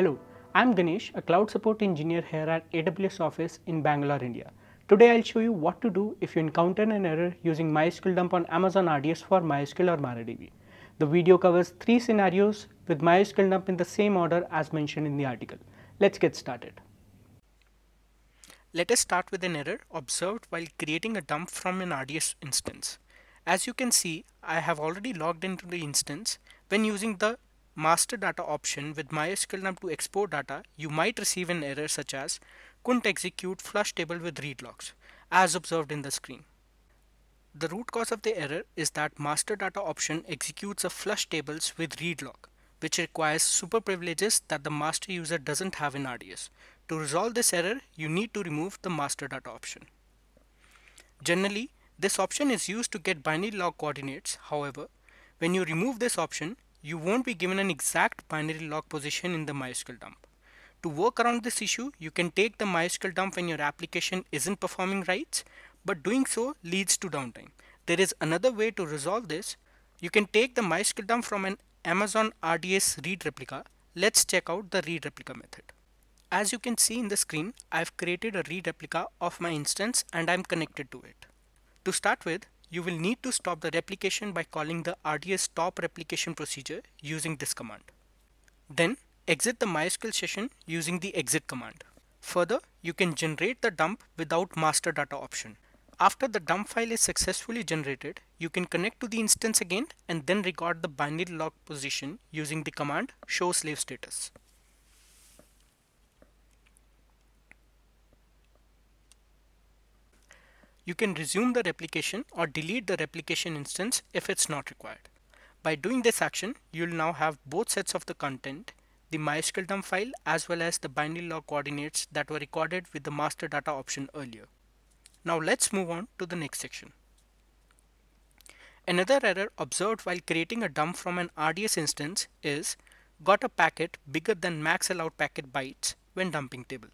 Hello, I'm Ganesh, a cloud support engineer here at AWS office in Bangalore, India. Today I'll show you what to do if you encounter an error using MySQL dump on Amazon RDS for MySQL or MariaDB. The video covers three scenarios with MySQL dump in the same order as mentioned in the article. Let's get started. Let us start with an error observed while creating a dump from an RDS instance. As you can see, I have already logged into the instance. When using the master data option with MySQL dump to export data, you might receive an error such as couldn't execute flush table with read locks, as observed in the screen. The root cause of the error is that master data option executes a flush tables with read lock, which requires super privileges that the master user doesn't have in RDS. To resolve this error, you need to remove the master data option. Generally, this option is used to get binary log coordinates. However, when you remove this option, you won't be given an exact binary log position in the MySQL dump. To work around this issue, you can take the MySQL dump when your application isn't performing writes, but doing so leads to downtime. There is another way to resolve this. You can take the MySQL dump from an Amazon RDS read replica. Let's check out the read replica method. As you can see in the screen, I've created a read replica of my instance and I'm connected to it. To start with, you will need to stop the replication by calling the RDS stop replication procedure using this command. Then exit the MySQL session using the exit command. Further, you can generate the dump without master data option. After the dump file is successfully generated, you can connect to the instance again and then record the binary log position using the command show slave status. You can resume the replication or delete the replication instance if it's not required. By doing this action, you'll now have both sets of the content, the MySQL dump file as well as the binary log coordinates that were recorded with the master data option earlier. Now let's move on to the next section. Another error observed while creating a dump from an RDS instance is got a packet bigger than max allowed packet bytes when dumping table.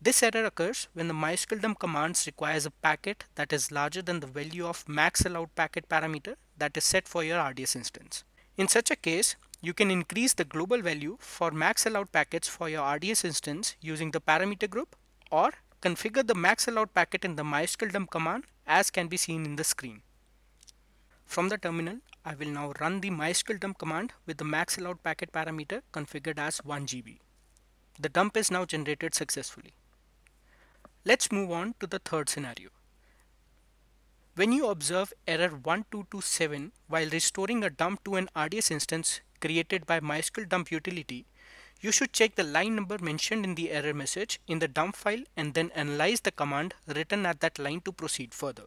This error occurs when the MySQL dump commands requires a packet that is larger than the value of max allowed packet parameter that is set for your RDS instance. In such a case, you can increase the global value for max allowed packets for your RDS instance using the parameter group or configure the max allowed packet in the MySQL dump command as can be seen in the screen. From the terminal, I will now run the MySQL dump command with the max allowed packet parameter configured as 1 GB. The dump is now generated successfully. Let's move on to the third scenario. When you observe error 1227 while restoring a dump to an RDS instance created by MySQL dump utility, you should check the line number mentioned in the error message in the dump file and then analyze the command written at that line to proceed further.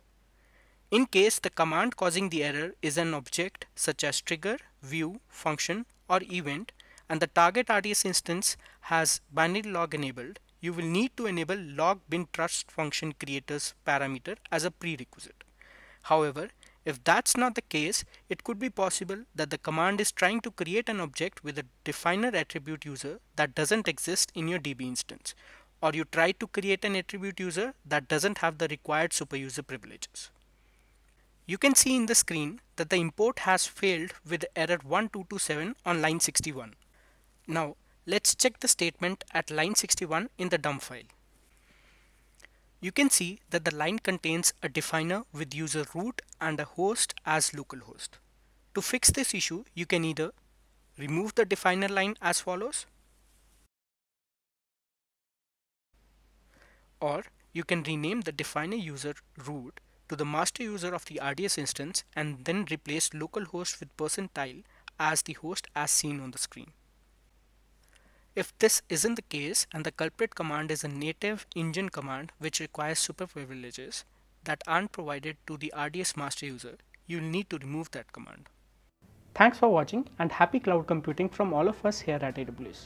In case the command causing the error is an object such as trigger, view, function, or event, and the target RDS instance has binary log enabled, you will need to enable log bin trust function creators parameter as a prerequisite. However, if that's not the case, it could be possible that the command is trying to create an object with a definer attribute user that doesn't exist in your DB instance, or you try to create an attribute user that doesn't have the required superuser privileges. You can see in the screen that the import has failed with error 1227 on line 61. Now, Let's check the statement at line 61 in the dump file. You can see that the line contains a definer with user root and a host as localhost. To fix this issue, you can either remove the definer line as follows or you can rename the definer user root to the master user of the RDS instance and then replace localhost with percentile as the host as seen on the screen. If this isn't the case and the culprit command is a native engine command which requires super privileges that aren't provided to the RDS master user, you'll need to remove that command. Thanks for watching and happy cloud computing from all of us here at AWS.